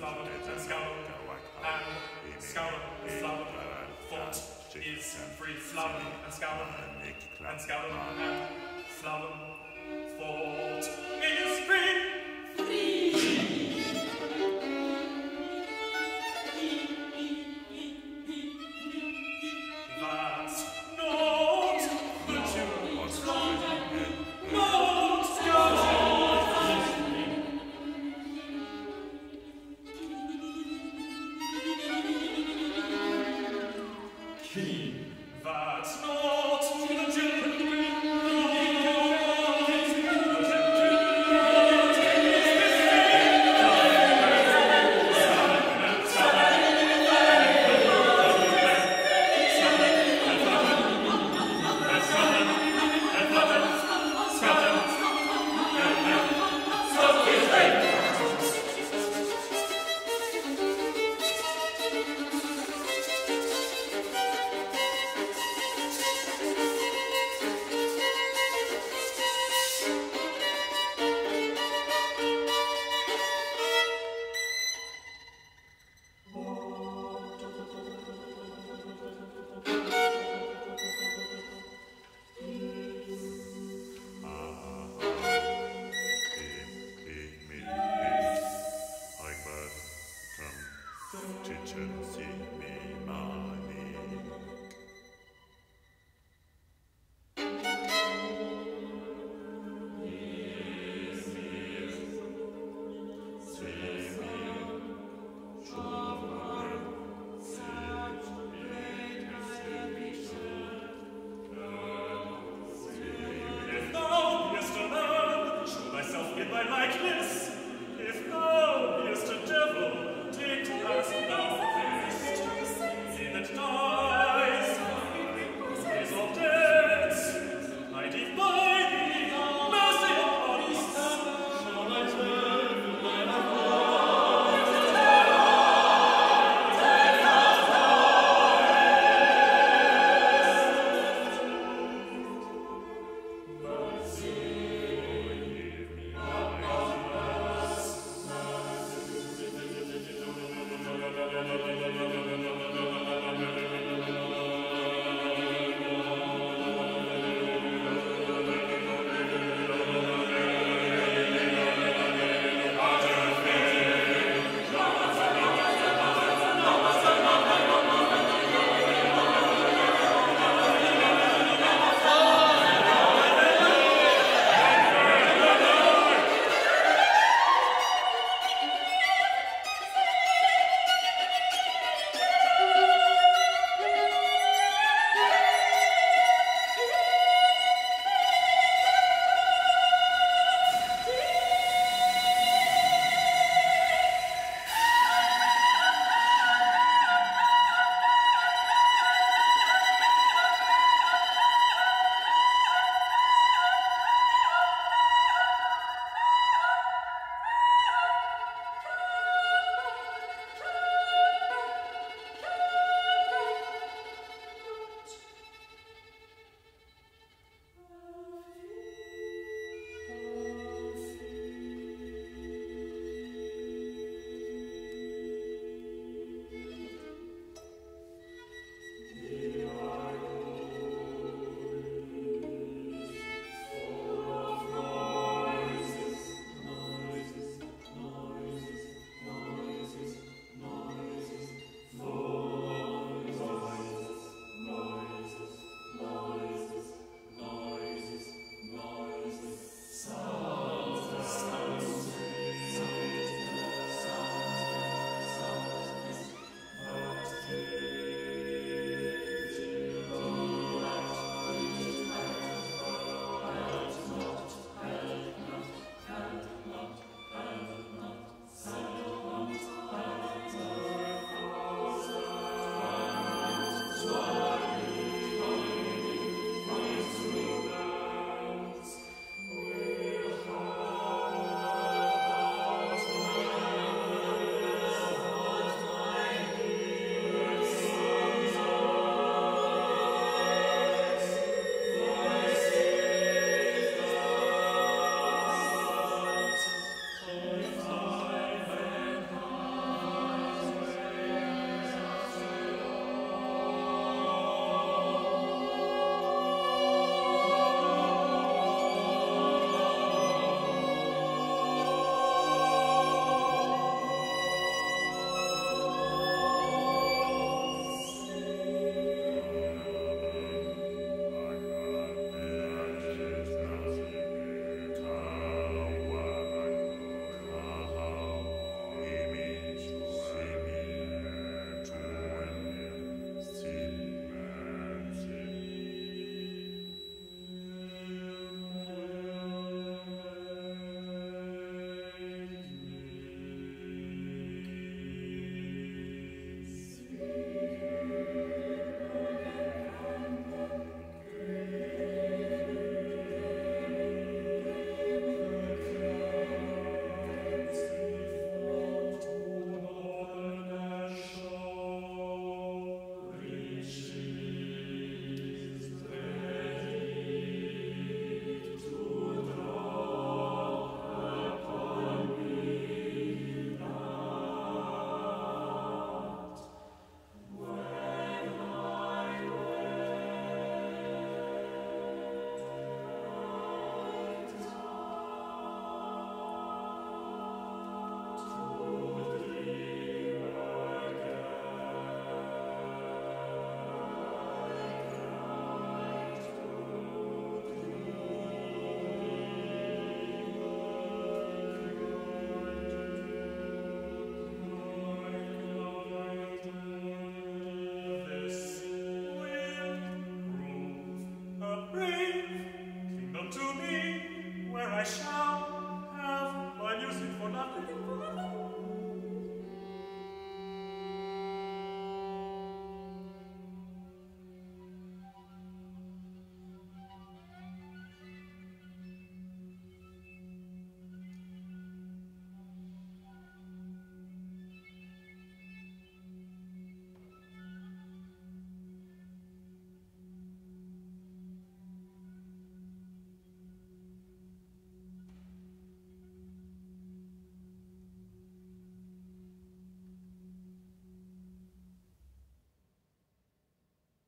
flowered and scoured and scoured flowered thought is free. Flowered and scoured and scoured and flowered Darkness!